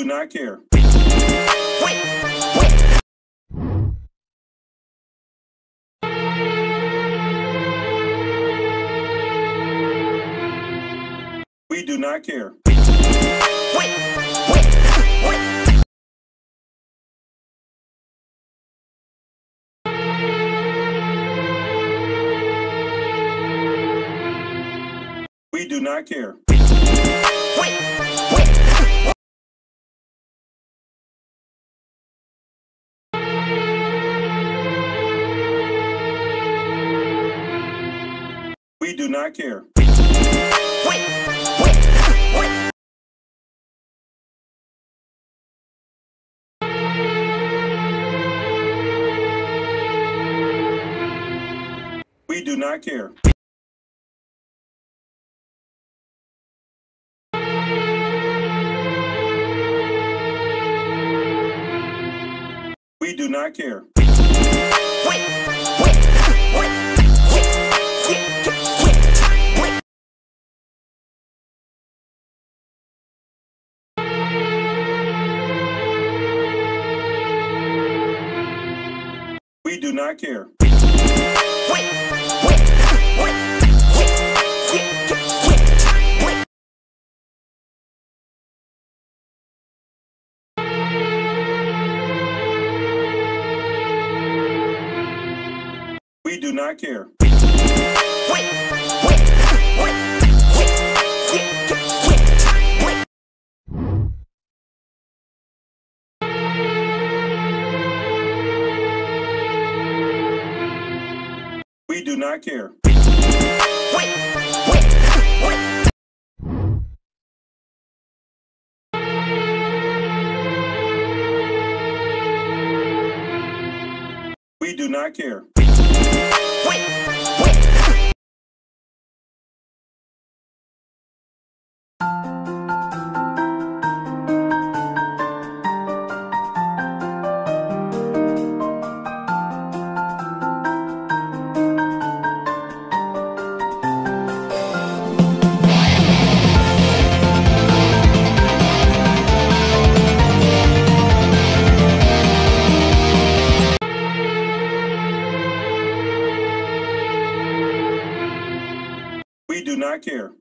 do not care. We do not care. We do not care. Do not care. We do not care. We do not care. Do not care. We do not care. We do not care. We do not care. We do not care.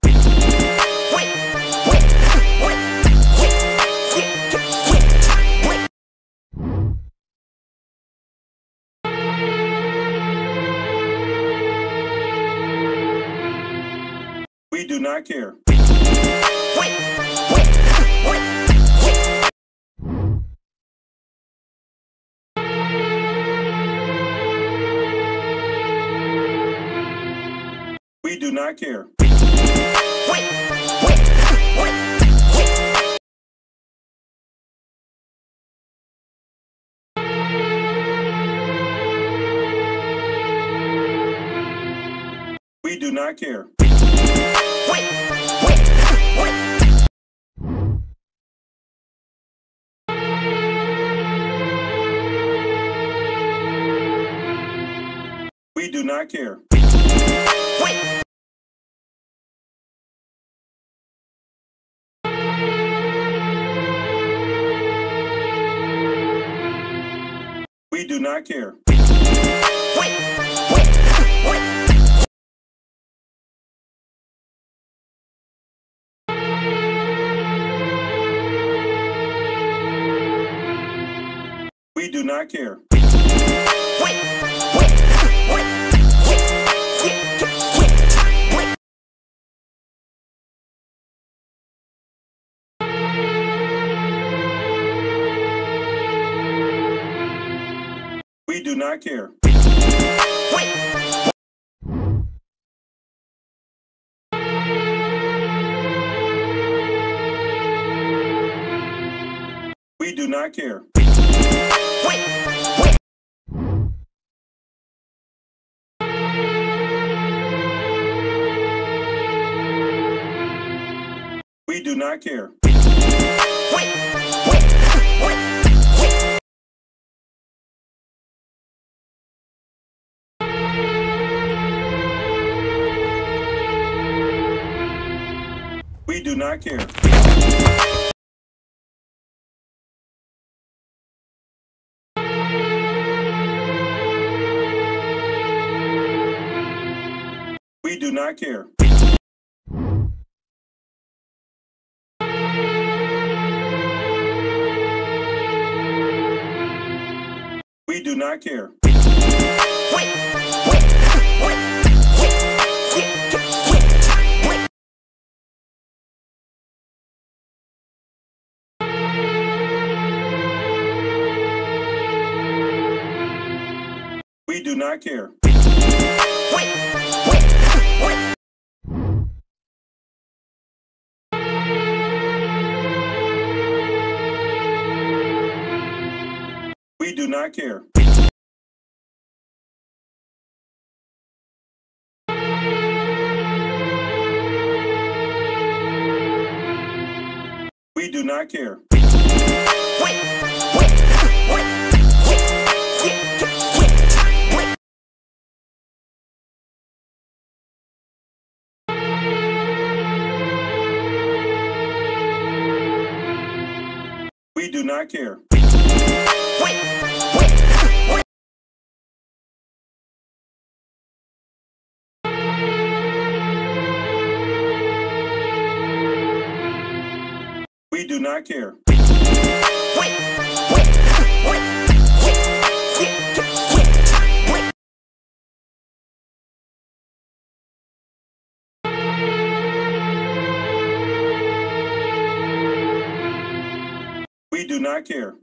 We do not care. Do not care. We do not care. We do not care. back here. We do not care. Not care. We do not care. We do not care. not care. We do not care. We do not care. We do not care. We do not care. We do not care. Do not care. We do not care. Do not care.